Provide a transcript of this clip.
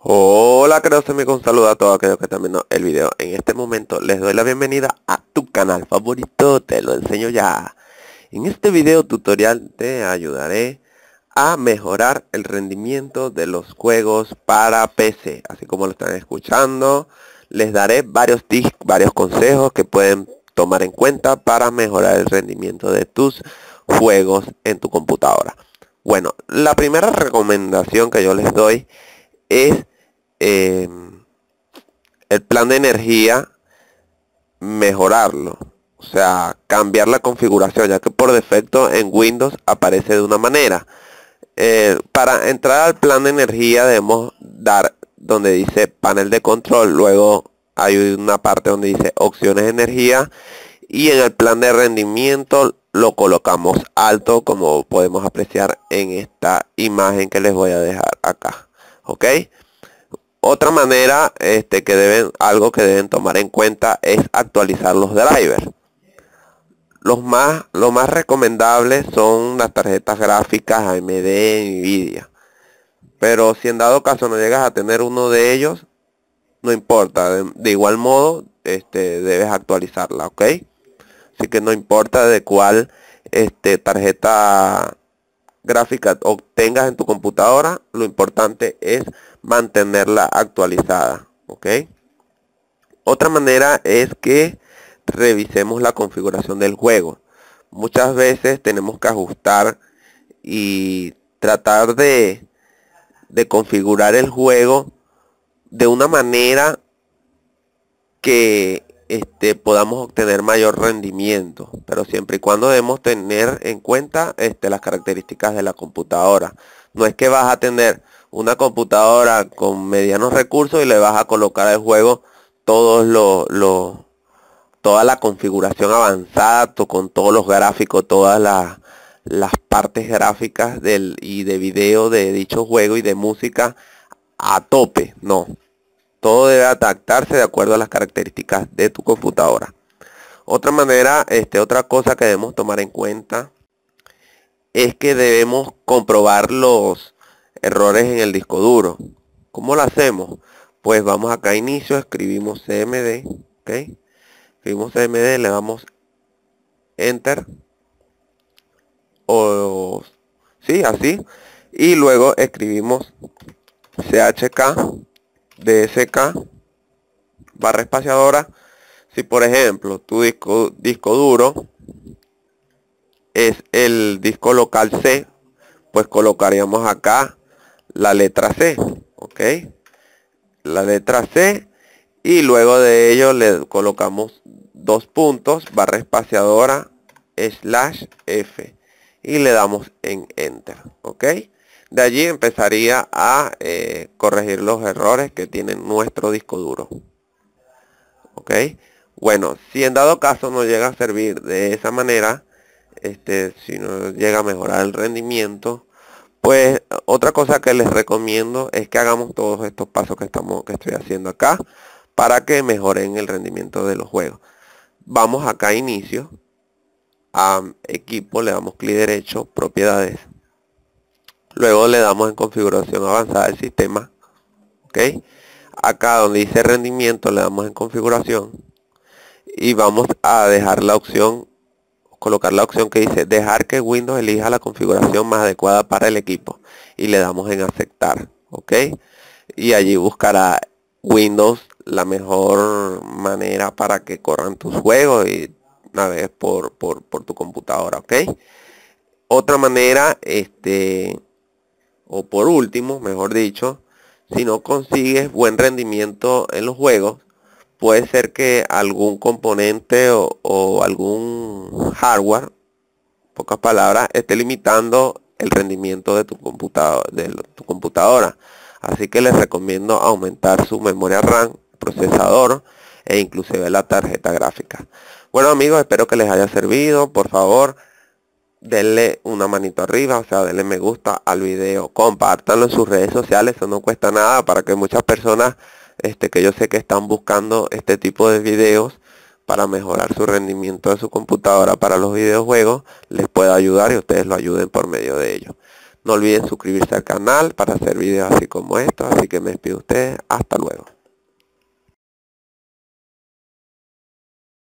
Hola queridos amigos, un saludo a todos aquellos que están viendo el video En este momento. Les doy la bienvenida a tu canal favorito, te lo enseño ya. En este video tutorial te ayudaré a mejorar el rendimiento de los juegos para PC Así como lo están escuchando, les daré varios tips, varios consejos que pueden tomar en cuenta para mejorar el rendimiento de tus juegos en tu computadora. Bueno, la primera recomendación que yo les doy es em, el plan de energía mejorarlo o sea cambiar la configuración ya que por defecto en Windows aparece de una manera. Eh, para entrar al plan de energía debemos dar donde dice panel de control luego hay una parte donde dice opciones de energía y en el plan de rendimiento lo colocamos alto como podemos apreciar en esta imagen que les voy a dejar acá ok otra manera este que deben algo que deben tomar en cuenta es actualizar los drivers. Los más lo más recomendables son las tarjetas gráficas AMD Nvidia. Pero si en dado caso no llegas a tener uno de ellos no importa. De, igual modo este debes actualizarla ok así que no importa de cuál este tarjeta gráfica obtengas en tu computadora, lo importante es mantenerla actualizada. ¿Ok? Otra manera es que revisemos la configuración del juego. Muchas veces tenemos que ajustar y tratar de, de configurar el juego de una manera que este, podamos obtener mayor rendimiento, pero siempre y cuando debemos tener en cuenta este, las características de la computadora. No es que vas a tener una computadora con medianos recursos y le vas a colocar al juego todos los, toda la configuración avanzada, con todos los gráficos, todas las, las partes gráficas del, y de video de dicho juego y de música a tope. No, todo debe adaptarse de acuerdo a las características de tu computadora. Otra manera, este, otra cosa que debemos tomar en cuenta es que debemos comprobar los errores en el disco duro. ¿Cómo lo hacemos? Pues vamos acá a inicio, escribimos cmd, ¿ok? Escribimos cmd, le damos enter o sí, así y luego escribimos chk DSK barra espaciadora si por ejemplo tu disco disco duro es el disco local C pues colocaríamos acá la letra C ok la letra C y luego de ello le colocamos dos puntos barra espaciadora slash F y le damos en enter ok de allí empezaría a eh, corregir los errores que tiene nuestro disco duro. ¿Ok? Bueno, si en dado caso no llega a servir de esa manera, este, si no llega a mejorar el rendimiento, pues otra cosa que les recomiendo es que hagamos todos estos pasos que estamos que estoy haciendo acá para que mejoren el rendimiento de los juegos. Vamos acá a inicio, a equipo, le damos clic derecho, propiedades luego le damos en configuración avanzada del sistema ok acá donde dice rendimiento le damos en configuración y vamos a dejar la opción colocar la opción que dice dejar que Windows elija la configuración más adecuada para el equipo y le damos en aceptar ok y allí buscará Windows la mejor manera para que corran tus juegos y una vez por, por, por tu computadora ok otra manera este o por último, mejor dicho, si no consigues buen rendimiento en los juegos, puede ser que algún componente o, algún hardware, pocas palabras, esté limitando el rendimiento de tu, computador, de tu computadora. Así que les recomiendo aumentar su memoria RAM, procesador e inclusive la tarjeta gráfica. Bueno amigos, espero que les haya servido. Por favor, denle una manito arriba, o sea, denle me gusta al video, compártanlo en sus redes sociales, eso no cuesta nada para que muchas personas este que yo sé que están buscando este tipo de videos para mejorar su rendimiento de su computadora para los videojuegos les pueda ayudar y ustedes lo ayuden por medio de ello. No olviden suscribirse al canal para hacer videos así como estos. Así que me despido de ustedes. Hasta luego.